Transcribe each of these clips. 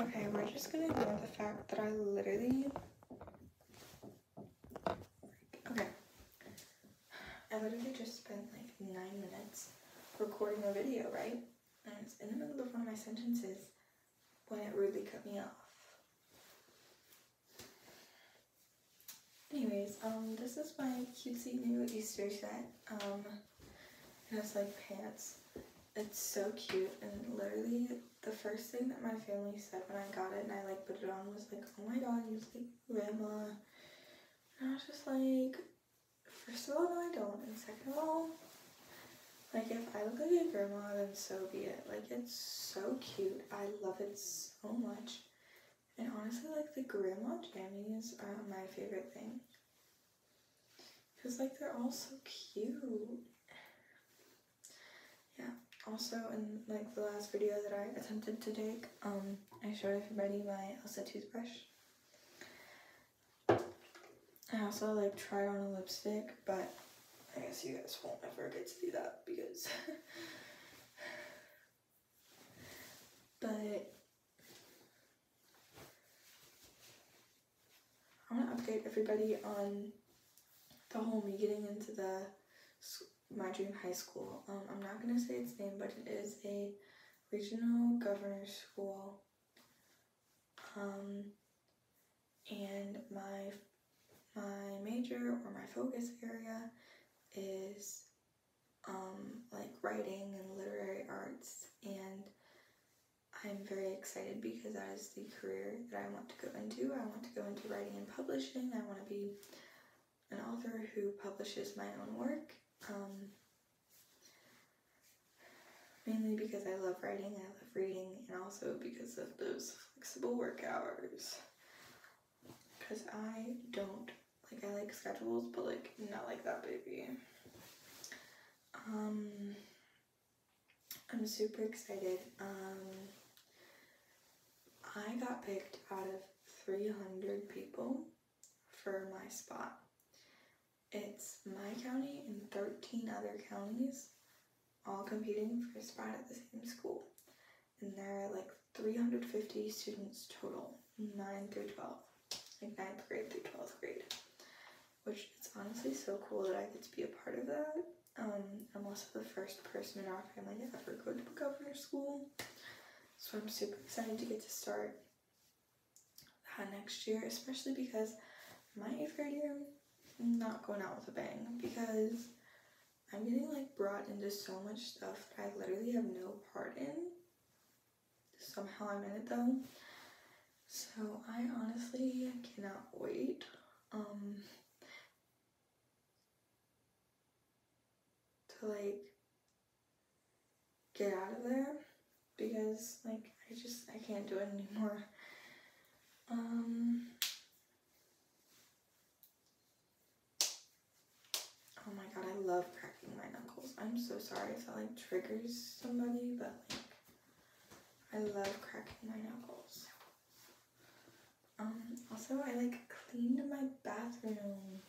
Okay, we're just gonna ignore the fact that I literally. Okay. I literally just spent like nine minutes recording a video, right? And it's in the middle of one of my sentences when it rudely cut me off. Anyways, um, this is my cutesy new Easter set. Um, it has like pants. It's so cute and literally the first thing that my family said when I got it and I like put it on was like, oh my god, you look like grandma. And I was just like, first of all, no I don't. And second of all, like if I look like a grandma, then so be it. Like it's so cute. I love it so much. And honestly, like the grandma jammies are my favorite thing. Cause like they're all so cute. Yeah. Also, in like the last video that I attempted to take, um, I showed everybody my Elsa toothbrush. I also like tried on a lipstick, but I guess you guys won't ever get to do that because. but I want to update everybody on the whole me getting into the my dream high school. Um, I'm not gonna say its name, but it is a regional governor school. Um, and my my major or my focus area is um, like writing and literary arts, and I'm very excited because that is the career that I want to go into. I want to go into writing and publishing. I want to be an author who publishes my own work. Um, mainly because I love writing, I love reading, and also because of those flexible work hours. Because I don't, like, I like schedules, but, like, not like that, baby. Um, I'm super excited. Um, I got picked out of 300 people for my spot. It's my county and 13 other counties all competing for a spot at the same school. And there are like 350 students total, 9 through 12, like 9th grade through 12th grade. Which is honestly so cool that I get to be a part of that. Um, I'm also the first person in our family to ever go to a governor school. So I'm super excited to get to start that next year, especially because my eighth grade year, not going out with a bang because I'm getting like brought into so much stuff that I literally have no part in. Somehow I'm in it though. So I honestly cannot wait. Um to like get out of there because like I just I can't do it anymore. Um Oh my god, I love cracking my knuckles. I'm so sorry if that like triggers somebody, but like I love cracking my knuckles. Um also I like cleaned my bathroom.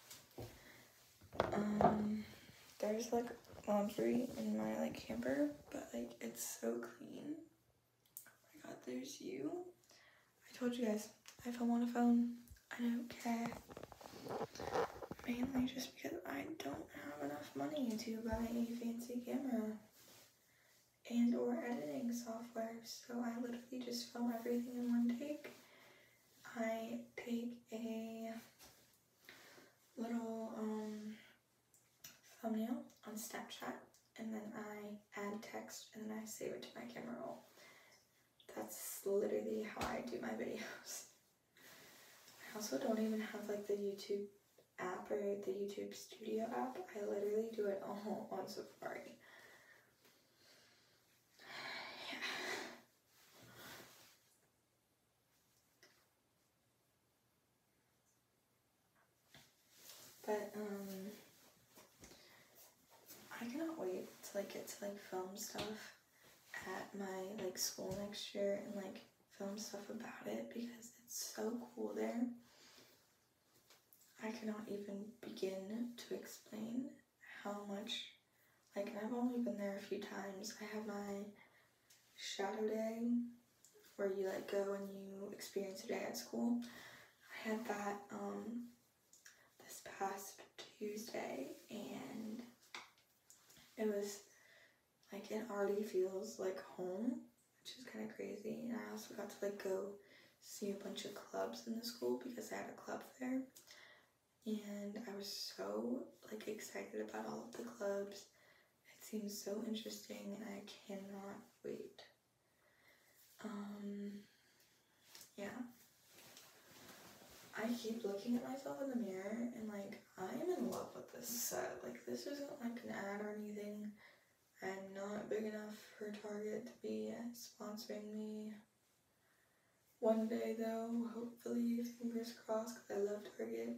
Um there's like laundry in my like camper, but like it's so clean. Oh my god, there's you. I told you guys, I film on a phone. I don't care. Mainly just because I don't have enough money to buy a fancy camera and or editing software. So I literally just film everything in one take. I take a little um, thumbnail on Snapchat and then I add text and then I save it to my camera roll. That's literally how I do my videos. I also don't even have like the YouTube app or the YouTube Studio app. I literally do it all on Safari. But um I cannot wait to like get to like film stuff at my like school next year and like film stuff about it because it's so cool there. I cannot even begin to explain how much like I've only been there a few times. I have my shadow day where you like go and you experience a day at school. I had that um, this past Tuesday, and it was like it already feels like home, which is kind of crazy. And I also got to like go see a bunch of clubs in the school because I had a club there. And I was so like excited about all of the clubs. It seems so interesting and I cannot wait. Um yeah. I keep looking at myself in the mirror and like I'm in love with this set. Like this isn't like an ad or anything. I'm not big enough for Target to be sponsoring me. One day though, hopefully, fingers crossed, because I love Target.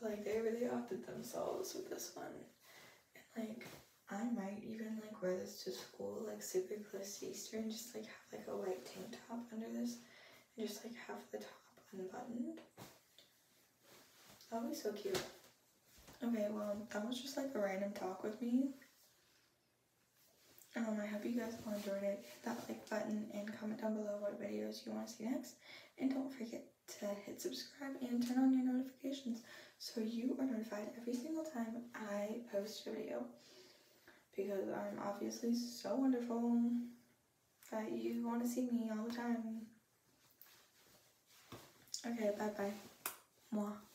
Like they really outdid themselves with this one. And like I might even like wear this to school, like super close to Easter, and just like have like a white tank top under this, and just like have the top unbuttoned. That'll be so cute. Okay, well, that was just like a random talk with me. Um, I hope you guys all enjoyed it. Hit that like button and comment down below what videos you want to see next. And don't forget to hit subscribe and turn on your notifications so you are notified every single time I post a video. Because I'm obviously so wonderful that you want to see me all the time. Okay, bye bye. Mwah.